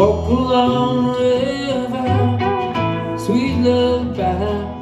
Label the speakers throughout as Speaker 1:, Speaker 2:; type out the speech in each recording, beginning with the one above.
Speaker 1: along the river, sweet love by.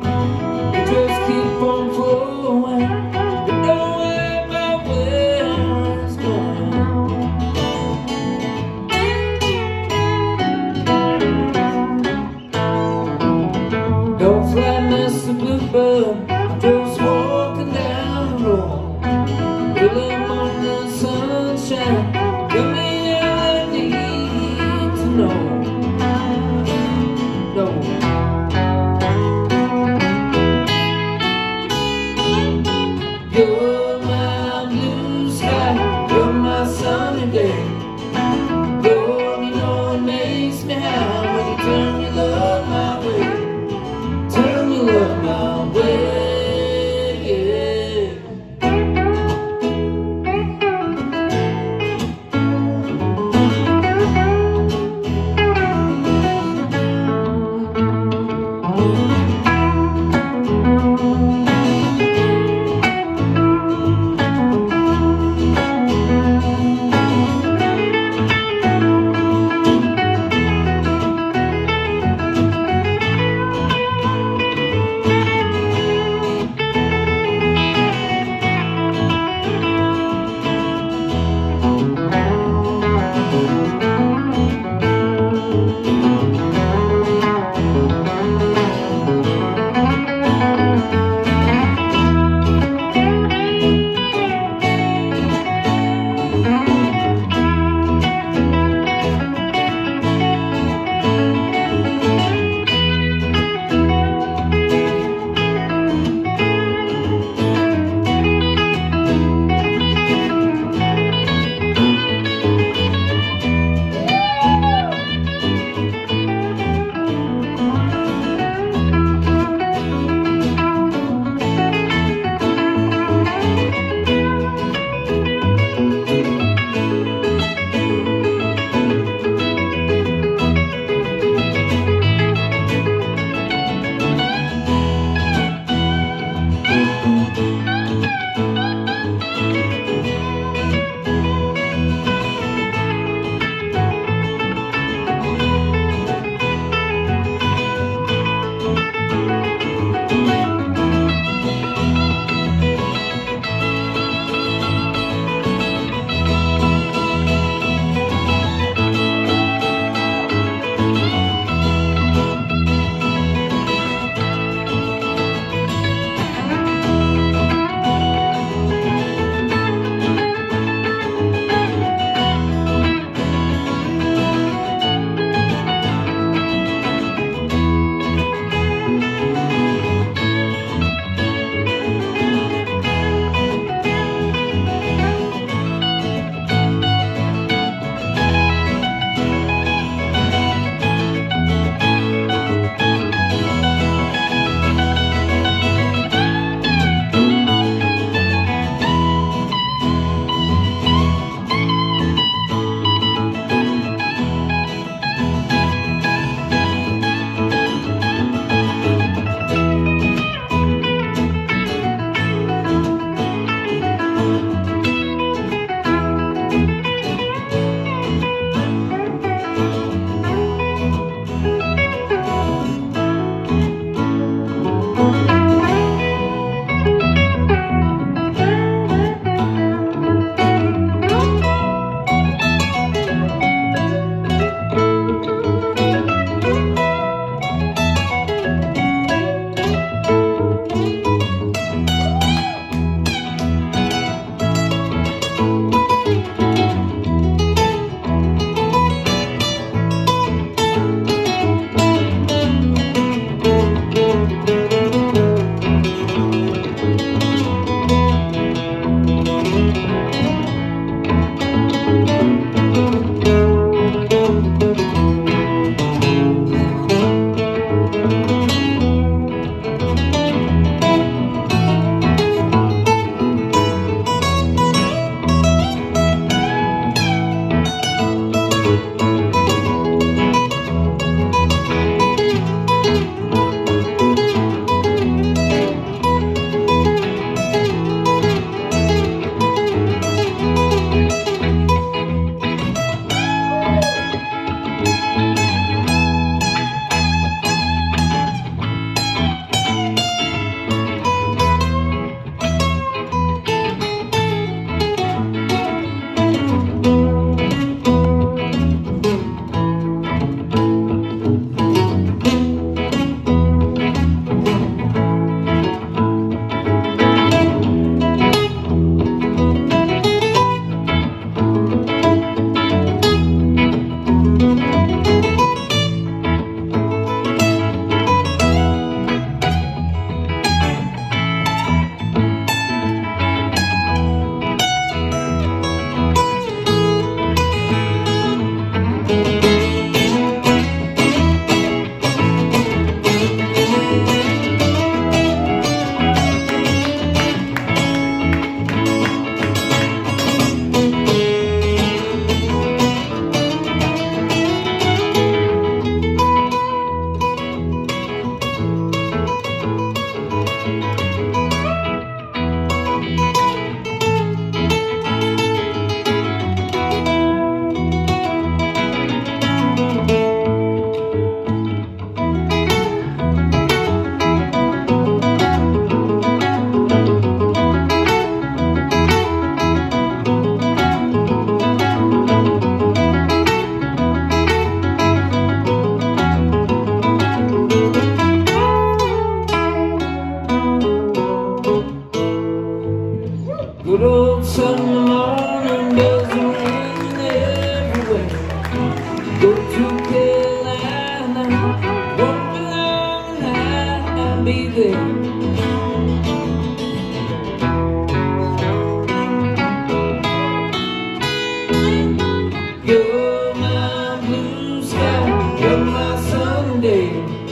Speaker 1: Monday.